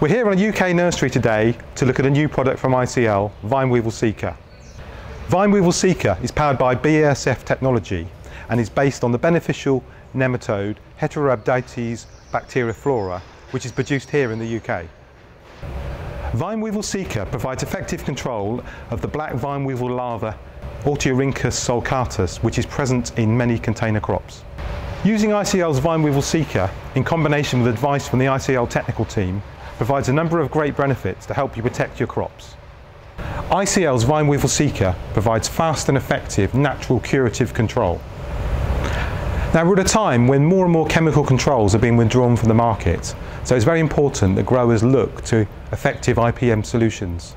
We're here on a UK nursery today to look at a new product from ICL, Vine Weevil Seeka. Vineweevil Seeker is powered by BASF technology and is based on the beneficial nematode Heterorhabditis bacteriophora, which is produced here in the UK. Vine Weevil Seeka provides effective control of the black vineweevil larva Otiorhynchus sulcatus, which is present in many container crops. Using ICL's Vine Weevil Seeka in combination with advice from the ICL technical team provides a number of great benefits to help you protect your crops. ICL's Vine Weevil Seeka provides fast and effective natural curative control. Now we're at a time when more and more chemical controls are being withdrawn from the market, so it's very important that growers look to effective IPM solutions.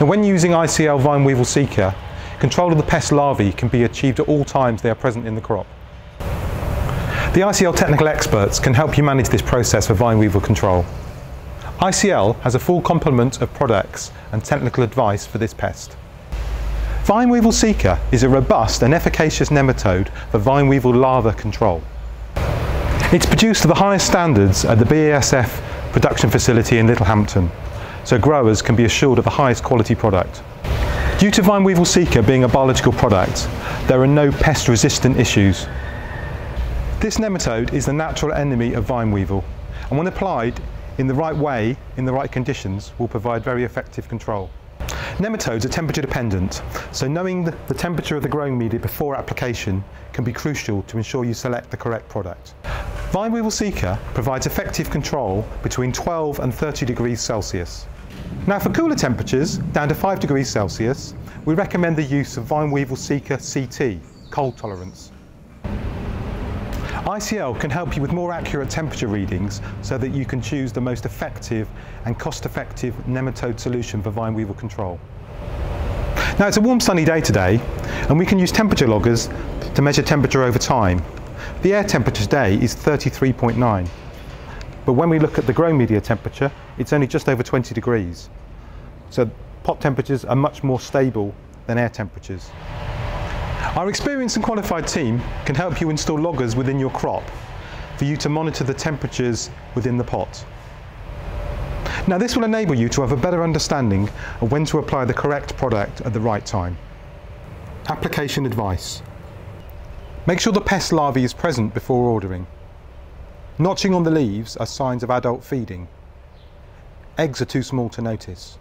Now when using ICL Vine Weevil Seeka, control of the pest larvae can be achieved at all times they are present in the crop. The ICL technical experts can help you manage this process for vine weevil control. ICL has a full complement of products and technical advice for this pest. Vine Weevil Seeka is a robust and efficacious nematode for vineweevil larva control. It's produced to the highest standards at the BASF production facility in Littlehampton, so growers can be assured of the highest quality product. Due to Vine Weevil Seeka being a biological product, there are no pest resistant issues. This nematode is the natural enemy of vineweevil and when applied in the right way, in the right conditions, will provide very effective control. Nematodes are temperature dependent, so knowing the, temperature of the growing media before application can be crucial to ensure you select the correct product. Vine Weevil Seeka provides effective control between 12 and 30 degrees Celsius. Now for cooler temperatures, down to 5 degrees Celsius, we recommend the use of Vine Weevil Seeka CT, cold tolerance. ICL can help you with more accurate temperature readings so that you can choose the most effective and cost-effective nematode solution for vine weevil control. Now it's a warm sunny day today and we can use temperature loggers to measure temperature over time. The air temperature today is 33.9 but when we look at the grow media temperature it's only just over 20 degrees. So pot temperatures are much more stable than air temperatures. Our experienced and qualified team can help you install loggers within your crop for you to monitor the temperatures within the pot. Now this will enable you to have a better understanding of when to apply the correct product at the right time. Application advice. Make sure the pest larvae is present before ordering. Notching on the leaves are signs of adult feeding. Eggs are too small to notice.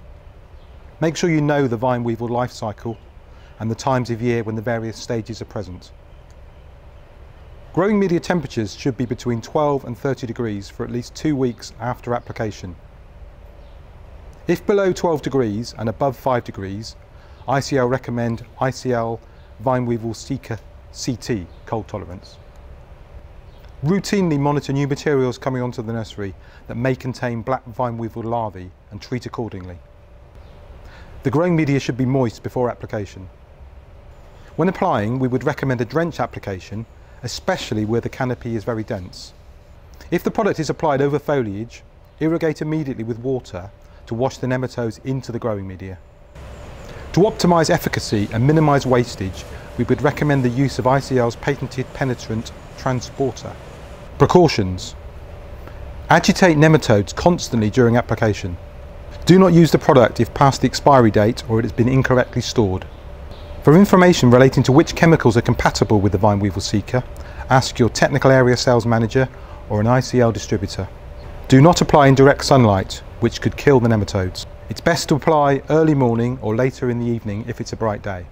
Make sure you know the vine weevil life cycle and the times of year when the various stages are present. Growing media temperatures should be between 12 and 30 degrees for at least two weeks after application. If below 12 degrees and above 5 degrees, ICL recommend ICL Vine Weevil Seeka CT cold tolerance. Routinely monitor new materials coming onto the nursery that may contain black vineweevil larvae and treat accordingly. The growing media should be moist before application. When applying, we would recommend a drench application, especially where the canopy is very dense. If the product is applied over foliage, irrigate immediately with water to wash the nematodes into the growing media. To optimise efficacy and minimise wastage, we would recommend the use of ICL's patented penetrant transporter. Precautions. Agitate nematodes constantly during application. Do not use the product if past the expiry date or it has been incorrectly stored. For information relating to which chemicals are compatible with the Vine Weevil Seeka, ask your technical area sales manager or an ICL distributor. Do not apply in direct sunlight, which could kill the nematodes. It's best to apply early morning or later in the evening if it's a bright day.